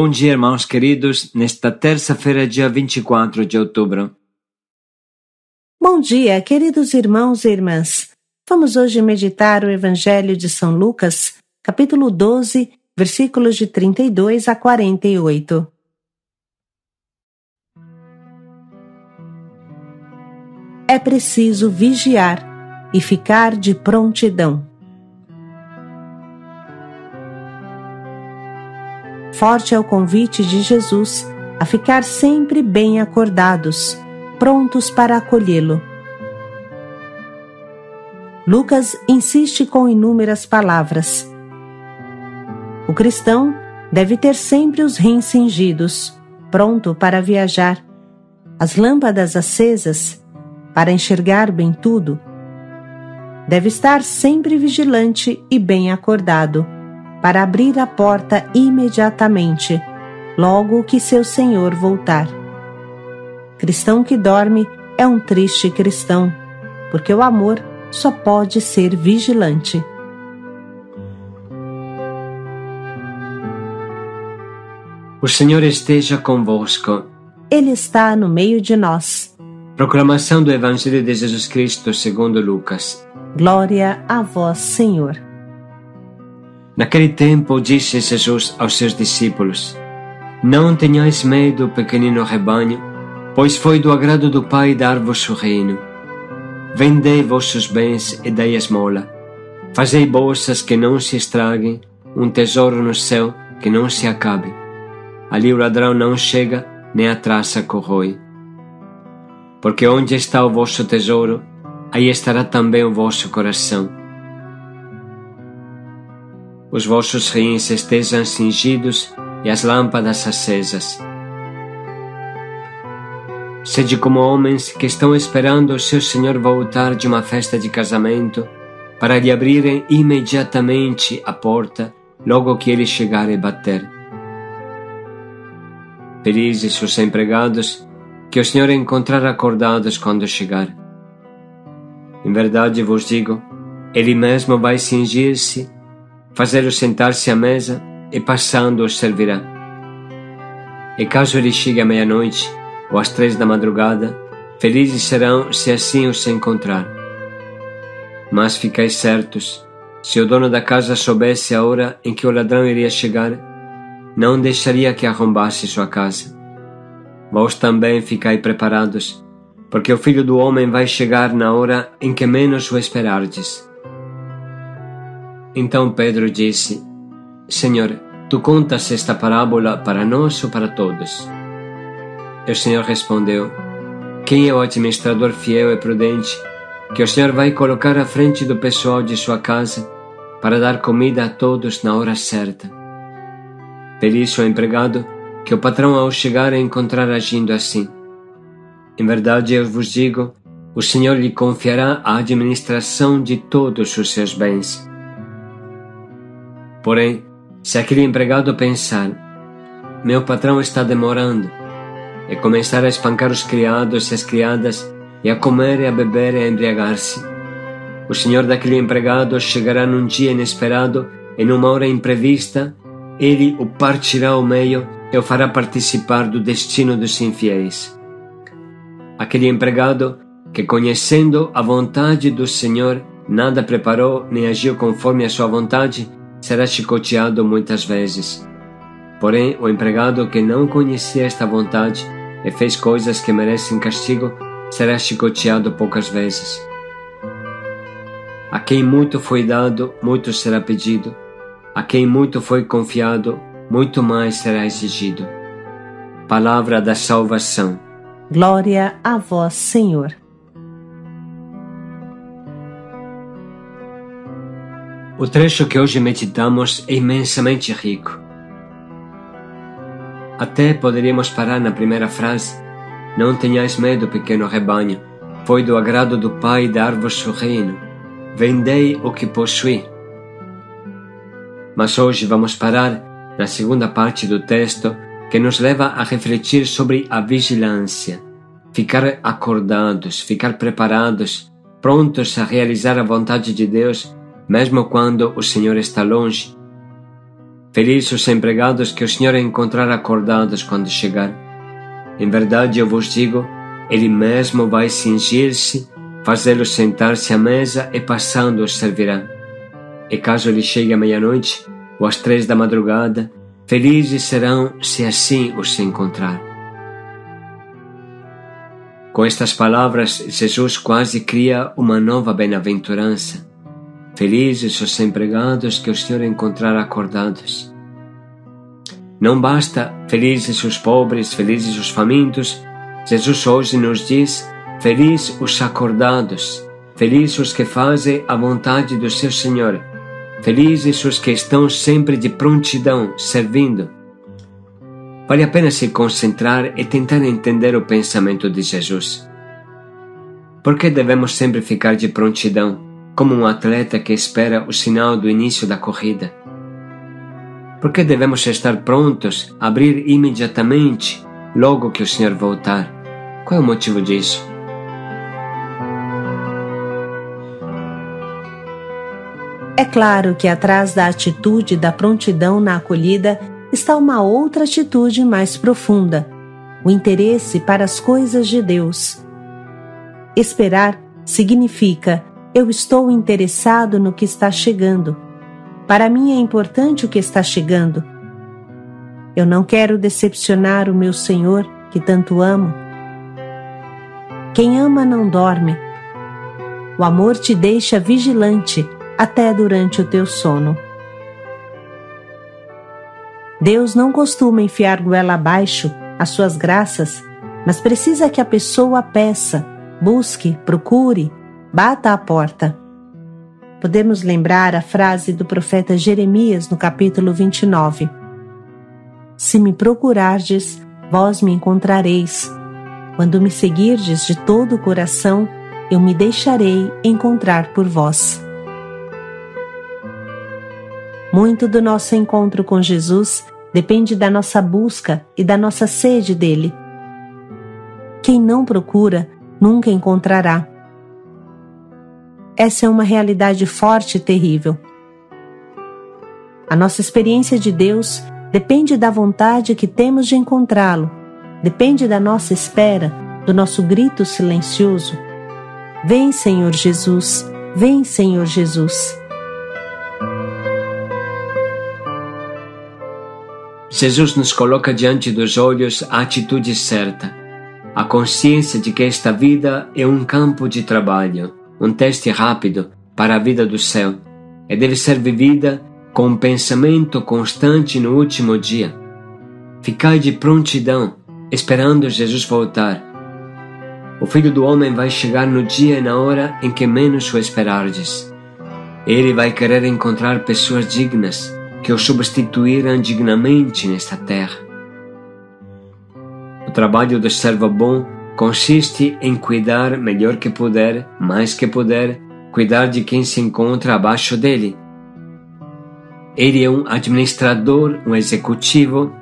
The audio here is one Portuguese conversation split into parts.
Bom dia, irmãos queridos, nesta terça-feira, dia 24 de outubro. Bom dia, queridos irmãos e irmãs. Vamos hoje meditar o Evangelho de São Lucas, capítulo 12, versículos de 32 a 48. É preciso vigiar e ficar de prontidão. Forte é o convite de Jesus a ficar sempre bem acordados, prontos para acolhê-lo. Lucas insiste com inúmeras palavras. O cristão deve ter sempre os rins cingidos, pronto para viajar, as lâmpadas acesas para enxergar bem tudo. Deve estar sempre vigilante e bem acordado para abrir a porta imediatamente, logo que seu senhor voltar. Cristão que dorme é um triste cristão, porque o amor só pode ser vigilante. O Senhor esteja convosco. Ele está no meio de nós. Proclamação do Evangelho de Jesus Cristo segundo Lucas. Glória a vós, Senhor. Naquele tempo disse Jesus aos seus discípulos: Não tenhais medo, pequenino rebanho, pois foi do agrado do Pai dar-vos o reino. Vendei vossos bens e dai esmola. Fazei bolsas que não se estraguem, um tesouro no céu que não se acabe. Ali o ladrão não chega, nem a traça corrói. Porque onde está o vosso tesouro, aí estará também o vosso coração os vossos rins estejam cingidos e as lâmpadas acesas. Sede como homens que estão esperando o seu Senhor voltar de uma festa de casamento para lhe abrirem imediatamente a porta logo que ele chegar e bater. Felizes os empregados que o Senhor encontrar acordados quando chegar. Em verdade vos digo, ele mesmo vai cingir-se fazê-lo sentar-se à mesa e passando os servirá. E caso ele chegue à meia-noite ou às três da madrugada, felizes serão se assim os encontrar. Mas ficai certos, se o dono da casa soubesse a hora em que o ladrão iria chegar, não deixaria que arrombasse sua casa. Vós também ficai preparados, porque o filho do homem vai chegar na hora em que menos o esperardes. Então Pedro disse: Senhor, tu contas esta parábola para nós ou para todos? E o Senhor respondeu: Quem é o administrador fiel e prudente que o Senhor vai colocar à frente do pessoal de sua casa para dar comida a todos na hora certa? Feliz o empregado que o patrão ao chegar encontrar agindo assim. Em verdade eu vos digo, o Senhor lhe confiará a administração de todos os seus bens. Porém, se aquele empregado pensar, meu patrão está demorando, e começar a espancar os criados e as criadas, e a comer e a beber e a embriagar-se, o senhor daquele empregado chegará num dia inesperado e numa hora imprevista, ele o partirá ao meio e o fará participar do destino dos infiéis. Aquele empregado que, conhecendo a vontade do Senhor, nada preparou nem agiu conforme a sua vontade, será chicoteado muitas vezes. Porém, o empregado que não conhecia esta vontade e fez coisas que merecem castigo será chicoteado poucas vezes. A quem muito foi dado, muito será pedido. A quem muito foi confiado, muito mais será exigido. Palavra da salvação. Glória a vós, Senhor. O trecho que hoje meditamos é imensamente rico. Até poderíamos parar na primeira frase: Não tenhais medo, pequeno rebanho, foi do agrado do Pai dar-vos o reino. Vendei o que possui. Mas hoje vamos parar na segunda parte do texto que nos leva a refletir sobre a vigilância, ficar acordados, ficar preparados, prontos a realizar a vontade de Deus mesmo quando o Senhor está longe. Felizes os empregados que o Senhor encontrar acordados quando chegar. Em verdade eu vos digo, ele mesmo vai cingir-se, fazê-los sentar-se à mesa e passando os servirá. E caso ele chegue à meia-noite ou às três da madrugada, felizes serão se assim os encontrar. Com estas palavras, Jesus quase cria uma nova bem-aventurança. Felizes os empregados que o Senhor encontrar acordados. Não basta felizes os pobres, felizes os famintos. Jesus hoje nos diz: felizes os acordados, felizes os que fazem a vontade do seu Senhor, felizes os que estão sempre de prontidão, servindo. Vale a pena se concentrar e tentar entender o pensamento de Jesus. Por que devemos sempre ficar de prontidão, como um atleta que espera o sinal do início da corrida? Por que devemos estar prontos a abrir imediatamente, logo que o Senhor voltar? Qual é o motivo disso? É claro que atrás da atitude da prontidão na acolhida está uma outra atitude mais profunda: o interesse para as coisas de Deus. Esperar significa eu estou interessado no que está chegando. Para mim é importante o que está chegando. Eu não quero decepcionar o meu Senhor, que tanto amo. Quem ama não dorme. O amor te deixa vigilante até durante o teu sono. Deus não costuma enfiar goela abaixo as suas graças, mas precisa que a pessoa peça, busque, procure, bata a porta. Podemos lembrar a frase do profeta Jeremias no capítulo 29. Se me procurardes, vós me encontrareis. Quando me seguirdes de todo o coração, eu me deixarei encontrar por vós. Muito do nosso encontro com Jesus depende da nossa busca e da nossa sede dele. Quem não procura, nunca encontrará. Essa é uma realidade forte e terrível. A nossa experiência de Deus depende da vontade que temos de encontrá-lo, depende da nossa espera, do nosso grito silencioso. Vem, Senhor Jesus, vem, Senhor Jesus. Jesus nos coloca diante dos olhos a atitude certa, a consciência de que esta vida é um campo de trabalho, um teste rápido para a vida do céu e deve ser vivida com um pensamento constante no último dia. Ficai de prontidão, esperando Jesus voltar. O Filho do Homem vai chegar no dia e na hora em que menos o esperardes. Ele vai querer encontrar pessoas dignas que o substituíram dignamente nesta terra. O trabalho do servo bom consiste em cuidar melhor que puder, mais que puder, cuidar de quem se encontra abaixo dele. Ele é um administrador, um executivo,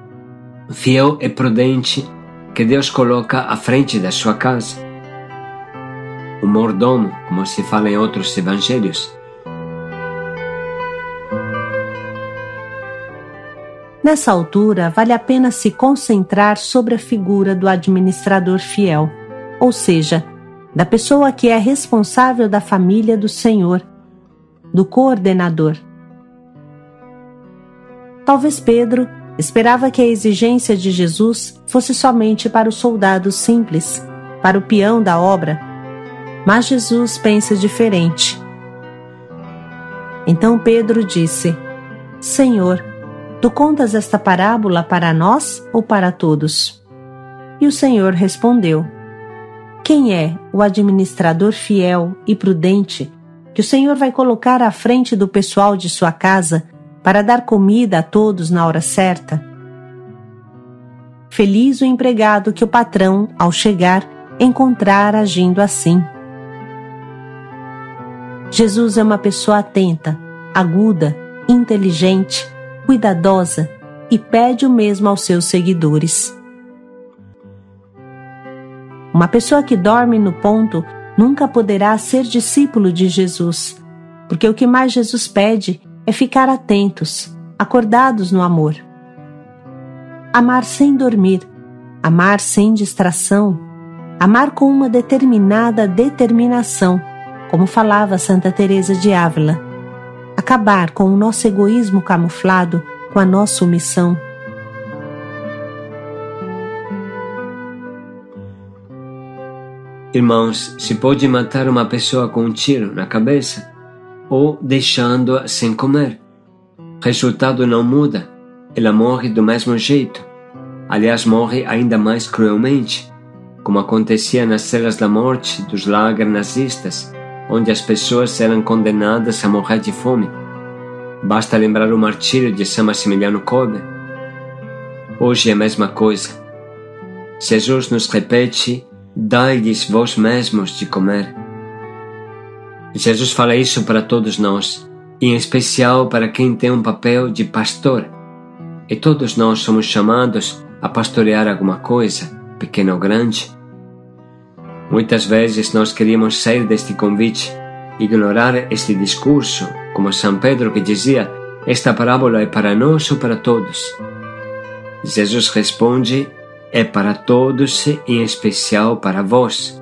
fiel e prudente que Deus coloca à frente da sua casa. O mordomo, como se fala em outros evangelhos, Nessa altura, vale a pena se concentrar sobre a figura do administrador fiel, ou seja, da pessoa que é responsável da família do Senhor, do coordenador. Talvez Pedro esperava que a exigência de Jesus fosse somente para o soldado simples, para o peão da obra, mas Jesus pensa diferente. Então Pedro disse: Senhor, Tu contas esta parábola para nós ou para todos? E o Senhor respondeu: Quem é o administrador fiel e prudente que o Senhor vai colocar à frente do pessoal de sua casa para dar comida a todos na hora certa? Feliz o empregado que o patrão, ao chegar, encontrar agindo assim. Jesus é uma pessoa atenta, aguda, inteligente, cuidadosa e pede o mesmo aos seus seguidores. Uma pessoa que dorme no ponto nunca poderá ser discípulo de Jesus, porque o que mais Jesus pede é ficar atentos, acordados no amor. Amar sem dormir, amar sem distração, amar com uma determinada determinação, como falava Santa Teresa de Ávila. Acabar com o nosso egoísmo camuflado, com a nossa omissão. Irmãos, se pode matar uma pessoa com um tiro na cabeça ou deixando-a sem comer. Resultado não muda, ela morre do mesmo jeito. Aliás, morre ainda mais cruelmente, como acontecia nas celas da morte dos lagers nazistas, onde as pessoas eram condenadas a morrer de fome. Basta lembrar o martírio de São Maximiliano Kolbe. Hoje é a mesma coisa. Jesus nos repete dai-lhes vós mesmos de comer. Jesus fala isso para todos nós, em especial para quem tem um papel de pastor. E todos nós somos chamados a pastorear alguma coisa, pequena ou grande. Muitas vezes nós queríamos sair deste convite, ignorar este discurso, como São Pedro que dizia: Esta parábola é para nós ou para todos? Jesus responde é para todos, em especial para vós.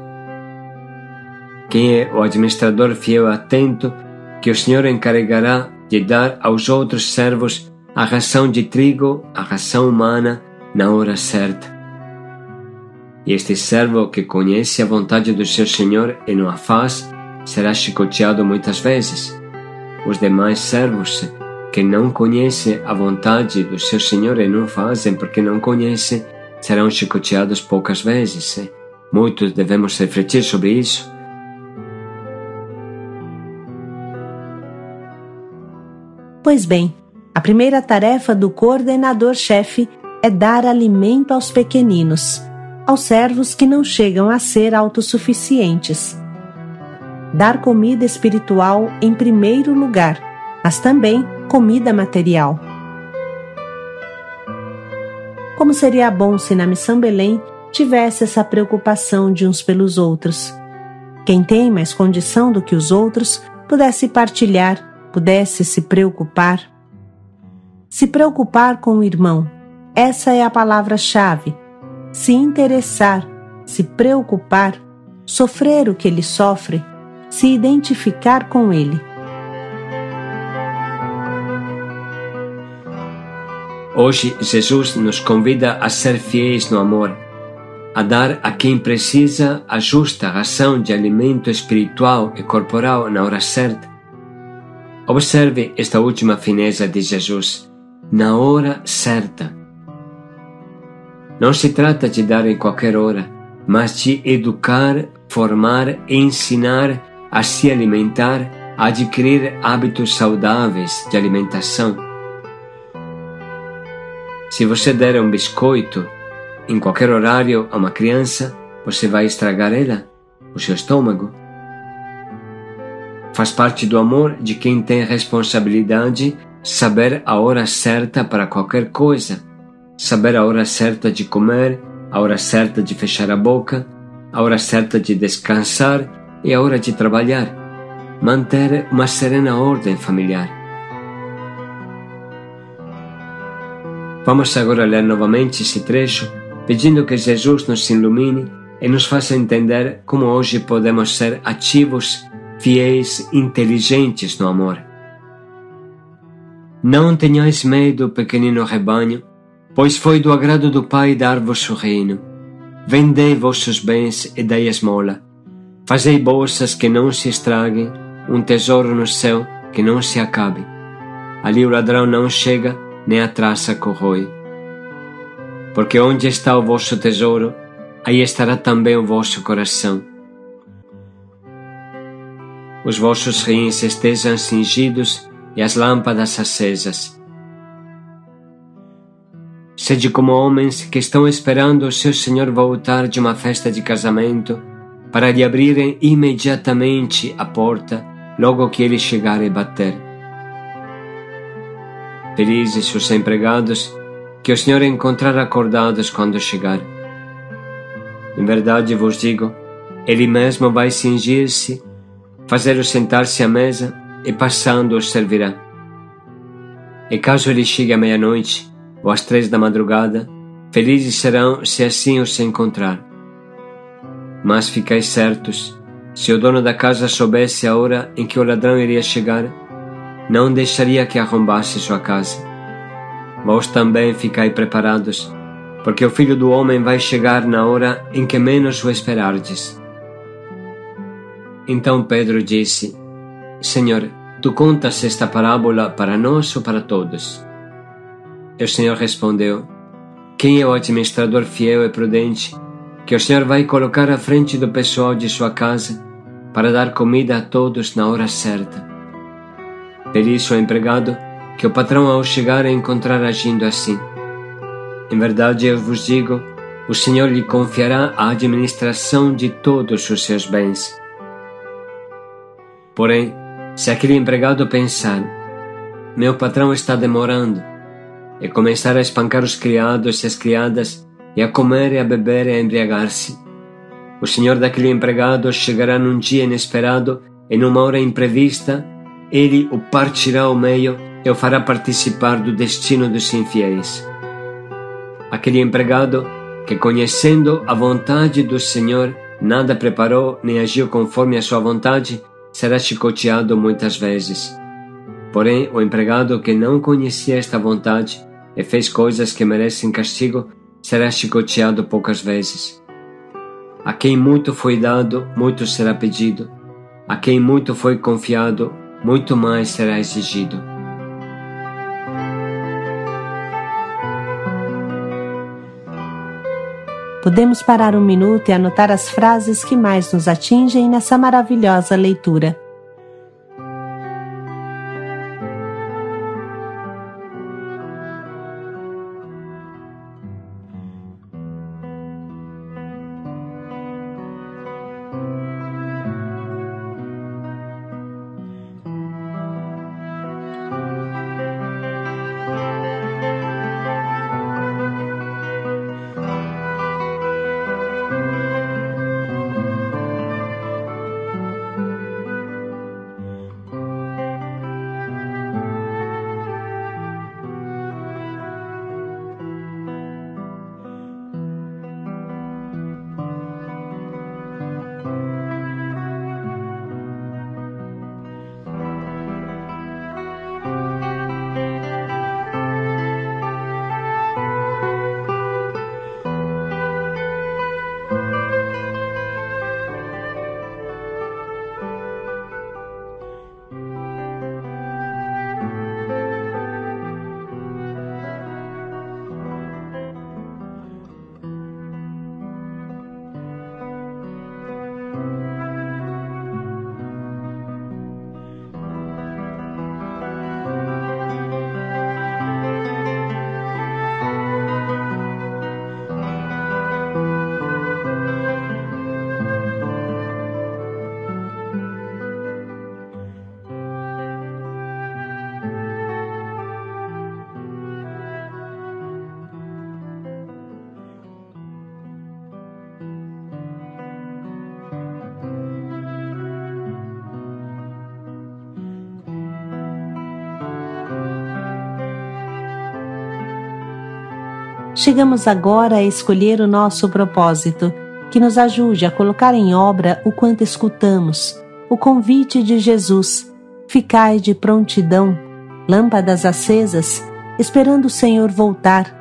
Quem é o administrador fiel e atento que o Senhor encarregará de dar aos outros servos a ração de trigo, a ração humana, na hora certa. E este servo que conhece a vontade do seu Senhor e não a faz, será chicoteado muitas vezes. Os demais servos que não conhecem a vontade do seu Senhor e não fazem porque não conhecem, serão chicoteados poucas vezes. Muitos devemos refletir sobre isso. Pois bem, a primeira tarefa do coordenador-chefe é dar alimento aos pequeninos, aos servos que não chegam a ser autossuficientes. Dar comida espiritual em primeiro lugar, mas também comida material. Como seria bom se na Missão Belém tivesse essa preocupação de uns pelos outros. Quem tem mais condição do que os outros pudesse partilhar, pudesse se preocupar. Se preocupar com o irmão, essa é a palavra-chave. Se interessar, se preocupar, sofrer o que ele sofre, se identificar com ele. Hoje, Jesus nos convida a ser fiéis no amor, a dar a quem precisa a justa ração de alimento espiritual e corporal na hora certa. Observe esta última fineza de Jesus, na hora certa. Não se trata de dar em qualquer hora, mas de educar, formar ensinar a se alimentar, a adquirir hábitos saudáveis de alimentação se você der um biscoito em qualquer horário a uma criança, você vai estragar ela, o seu estômago. Faz parte do amor de quem tem responsabilidade saber a hora certa para qualquer coisa, saber a hora certa de comer, a hora certa de fechar a boca, a hora certa de descansar e a hora de trabalhar. Manter uma serena ordem familiar. Vamos agora ler novamente esse trecho, pedindo que Jesus nos ilumine e nos faça entender como hoje podemos ser ativos, fiéis, inteligentes no amor. Não tenhais medo, pequenino rebanho, pois foi do agrado do Pai dar-vos o reino. Vendei vossos bens e dai esmola. Fazei bolsas que não se estraguem, um tesouro no céu que não se acabe. Ali o ladrão não chega nem a traça corrói. Porque onde está o vosso tesouro, aí estará também o vosso coração. Os vossos rins estejam cingidos e as lâmpadas acesas. Sede como homens que estão esperando o seu Senhor voltar de uma festa de casamento para lhe abrirem imediatamente a porta logo que ele chegar e bater. Felizes os empregados que o Senhor encontrar acordados quando chegar. Em verdade vos digo, Ele mesmo vai cingir-se, fazê-los sentar-se à mesa e passando os servirá. E caso ele chegue à meia-noite ou às três da madrugada, felizes serão se assim os encontrar. Mas ficais certos, se o dono da casa soubesse a hora em que o ladrão iria chegar, não deixaria que arrombasse sua casa. Vós também ficai preparados, porque o filho do homem vai chegar na hora em que menos o esperardes. Então Pedro disse: Senhor, tu contas esta parábola para nós ou para todos? E o Senhor respondeu: Quem é o administrador fiel e prudente que o Senhor vai colocar à frente do pessoal de sua casa para dar comida a todos na hora certa? Feliz o empregado que o patrão ao chegar encontrar agindo assim. Em verdade eu vos digo, o Senhor lhe confiará a administração de todos os seus bens. Porém, se aquele empregado pensar, meu patrão está demorando, e começar a espancar os criados e as criadas, e a comer e a beber e a embriagar-se, o senhor daquele empregado chegará num dia inesperado e numa hora imprevista ele o partirá ao meio e o fará participar do destino dos infiéis. Aquele empregado que, conhecendo a vontade do Senhor, nada preparou nem agiu conforme a sua vontade, será chicoteado muitas vezes. Porém, o empregado que não conhecia esta vontade e fez coisas que merecem castigo, será chicoteado poucas vezes. A quem muito foi dado, muito será pedido. A quem muito foi confiado, muito mais será exigido. Podemos parar um minuto e anotar as frases que mais nos atingem nessa maravilhosa leitura. Chegamos agora a escolher o nosso propósito, que nos ajude a colocar em obra o quanto escutamos, o convite de Jesus. Ficai de prontidão, lâmpadas acesas, esperando o Senhor voltar.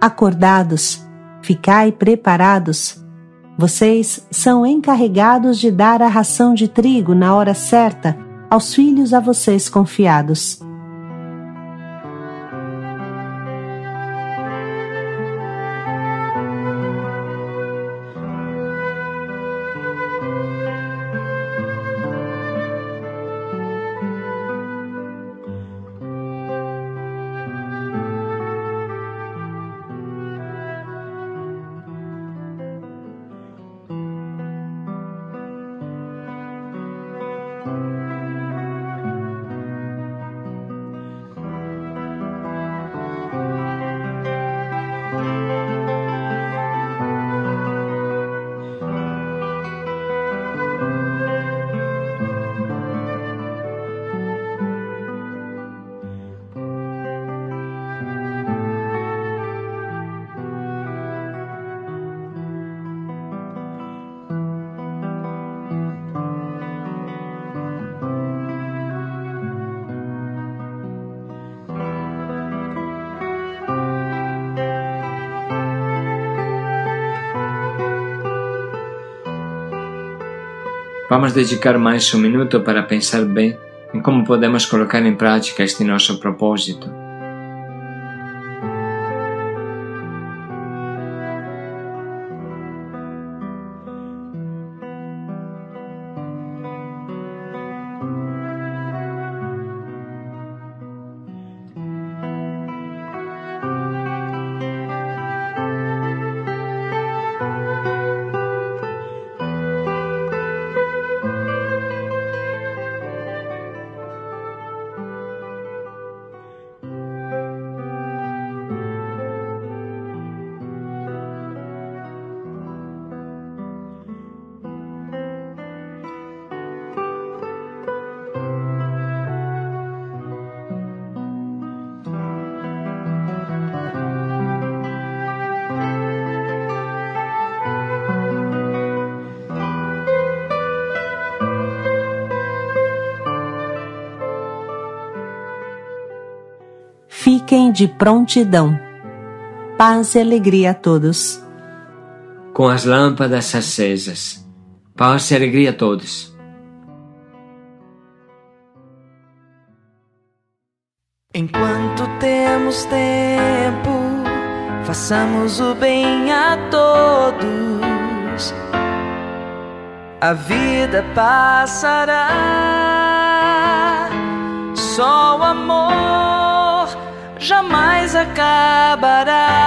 Acordados, ficai preparados. Vocês são encarregados de dar a ração de trigo na hora certa aos filhos a vocês confiados. Vamos dedicar mais um minuto para pensar bem em como podemos colocar em prática este nosso propósito. Fiquem de prontidão. Paz e alegria a todos. Com as lâmpadas acesas. Paz e alegria a todos. Enquanto temos tempo, façamos o bem a todos. A vida passará, só o amor jamais acabará.